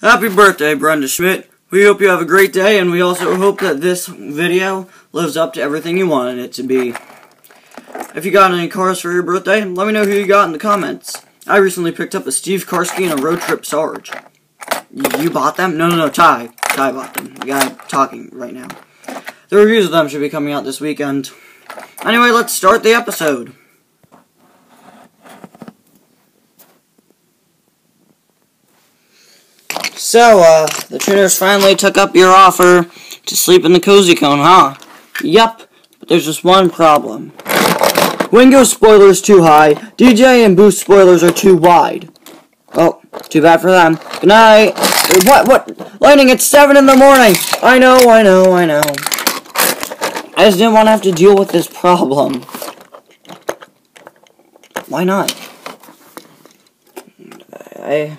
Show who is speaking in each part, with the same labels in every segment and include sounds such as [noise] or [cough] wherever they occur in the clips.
Speaker 1: Happy birthday, Brenda Schmidt. We hope you have a great day, and we also hope that this video lives up to everything you wanted it to be. If you got any cars for your birthday, let me know who you got in the comments. I recently picked up a Steve Karski and a Road Trip Sarge. You, bought them? No, no, no, Ty. Ty bought them. The guy talking right now. The reviews of them should be coming out this weekend. Anyway, let's start the episode. So, uh, the tuners finally took up your offer to sleep in the cozy cone, huh? Yup, but there's just one problem. Wingo spoilers too high, DJ and Boost spoilers are too wide. Oh, too bad for them. Good night. What, what? Lightning, it's 7 in the morning! I know, I know, I know. I just didn't want to have to deal with this problem. Why not? I...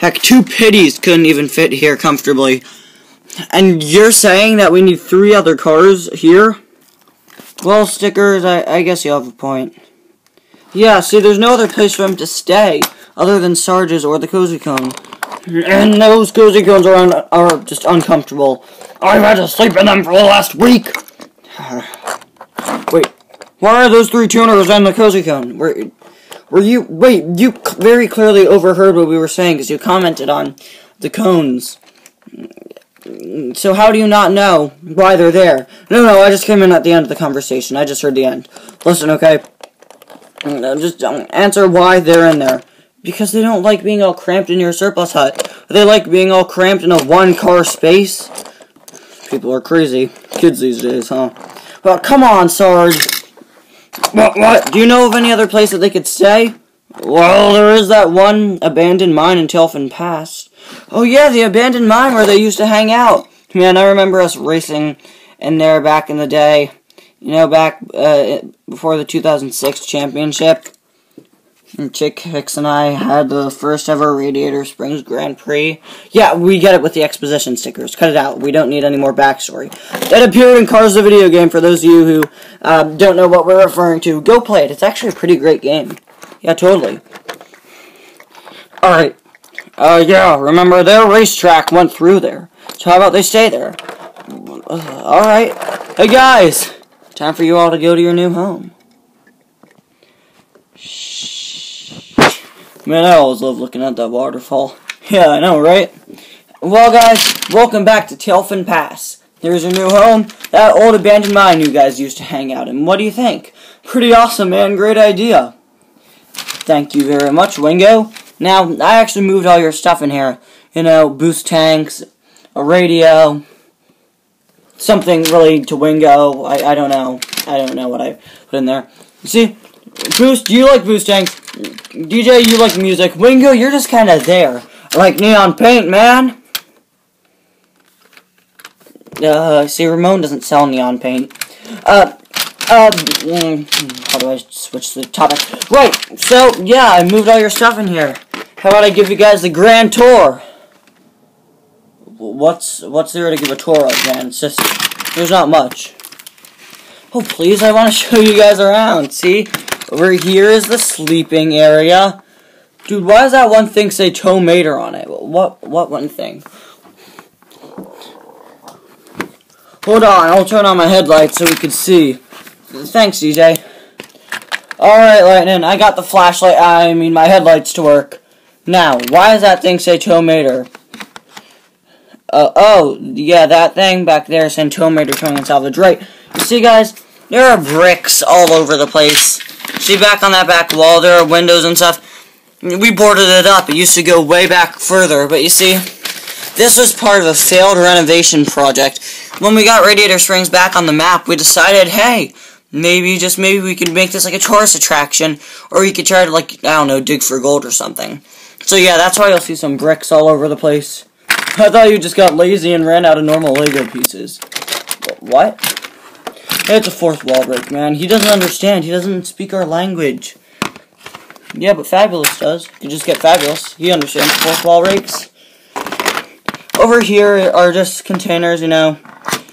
Speaker 1: Heck, two pitties couldn't even fit here comfortably. And you're saying that we need three other cars here? Well, stickers, I, I guess you have a point. Yeah, see, there's no other place for him to stay other than Sarge's or the Cozy Cone. And those Cozy Cones are, un are just uncomfortable. I've had to sleep in them for the last week. [sighs] Wait, why are those three tuners in the Cozy Cone? Were, were you, wait, you very clearly overheard what we were saying because you commented on the cones. So how do you not know why they're there? No, no, I just came in at the end of the conversation. I just heard the end. Listen, okay? Mm, just um, answer why they're in there. Because they don't like being all cramped in your surplus hut. They like being all cramped in a one-car space. People are crazy. Kids these days, huh? Well, come on, Sarge. What, what? Do you know of any other place that they could stay? Well, there is that one abandoned mine in Tailfin Pass. Oh yeah, the abandoned mine where they used to hang out. Man, I remember us racing in there back in the day. You know, back uh, before the 2006 championship. Chick Hicks and I had the first ever Radiator Springs Grand Prix. Yeah, we get it with the exposition stickers. Cut it out. We don't need any more backstory. It appeared in Cars the Video Game for those of you who uh, don't know what we're referring to. Go play it. It's actually a pretty great game. Yeah, totally. Alright. Uh, yeah, remember their racetrack went through there. So how about they stay there? Alright. Hey guys! Time for you all to go to your new home. Man, I always love looking at that waterfall. [laughs] Yeah, I know, right? Well, guys, welcome back to Tailfin Pass. Here's your new home, that old abandoned mine you guys used to hang out in. What do you think? Pretty awesome, man. Great idea. Thank you very much, Wingo. Now, I actually moved all your stuff in here. You know, boost tanks, a radio, something related to Wingo. I, I don't know. I don't know what I put in there. See, Boost, you like boost tanks. DJ, you like music. Wingo, you're just kind of there. I like neon paint, man. Uh, see, Ramon doesn't sell neon paint. Uh, uh, mm, how do I switch the topic? Right, so, yeah, I moved all your stuff in here. How about I give you guys the grand tour? What's, what's there to give a tour of, man? It's just, there's not much. Oh, please, I want to [laughs] show you guys around, see? Over here is the sleeping area. Dude, why does that one thing say Tow Mater on it? What, what one thing? Hold on, I'll turn on my headlights so we can see. Thanks, DJ. Alright, Lightning, I got the flashlight, I mean my headlights to work. Now, why does that thing say Tow Mater? Uh, oh, yeah, that thing back there saying Tow Mater Towing Salvage. Right, you see, guys, there are bricks all over the place. See back on that back wall, there are windows and stuff. We boarded it up. It used to go way back further, but you see, this was part of a failed renovation project. When we got Radiator Springs back on the map, we decided, hey, maybe, just maybe we could make this like a tourist attraction, or we could try to, like, I don't know, dig for gold or something. So yeah, that's why you'll see some bricks all over the place. [laughs] I thought you just got lazy and ran out of normal Lego pieces. What? It's a fourth wall break, man. He doesn't understand. He doesn't speak our language. Yeah, but Fabulous does. You just get Fabulous. He understands fourth wall breaks. Over here are just containers, you know,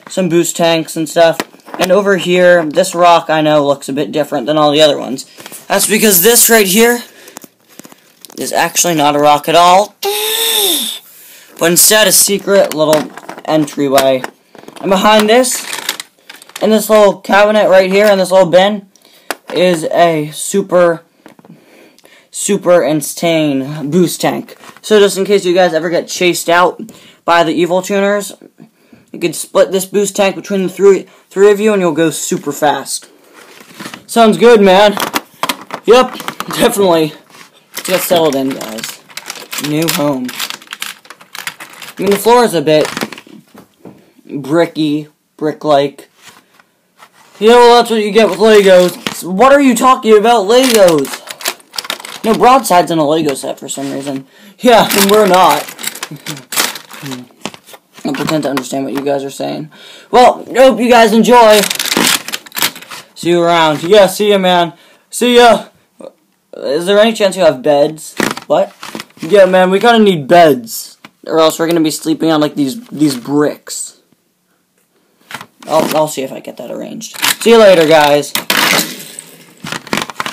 Speaker 1: some boost tanks and stuff. And over here, this rock, I know, looks a bit different than all the other ones. That's because this right here is actually not a rock at all. But instead, a secret little entryway. And behind this, in this little cabinet right here, in this little bin, is a super, super insane boost tank. So just in case you guys ever get chased out by the evil tuners, you could split this boost tank between the three, three of you and you'll go super fast. Sounds good, man. Yep, [laughs] definitely. Let's get settled in, guys. New home. I mean, the floor is a bit bricky, brick-like. You know, that's what you get with Legos. What are you talking about, Legos? No, Broadside's in a Lego set for some reason. Yeah, and we're not. [laughs] I pretend to understand what you guys are saying. Well, hope you guys enjoy. See you around. Yeah, see ya, man. See ya. Is there any chance you have beds? What? Yeah, man, we kind of need beds. Or else we're going to be sleeping on, like, these these bricks. I'll, I'll see if I get that arranged. See you later, guys.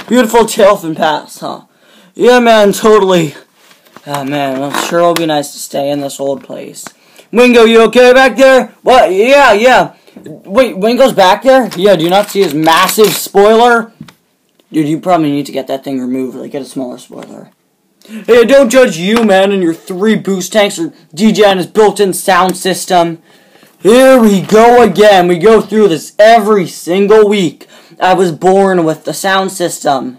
Speaker 1: Beautiful Tailfin Pass, huh? Yeah, man, totally. Oh, man, well, sure it'll be nice to stay in this old place. Wingo, you okay back there? What? Yeah, yeah. Wait, Wingo's back there? Yeah, do you not see his massive spoiler? Dude, you probably need to get that thing removed. Like, get a smaller spoiler. Hey, don't judge you, man, and your three boost tanks or DJ and his built-in sound system. Here we go again. We go through this every single week. I was born with the sound system.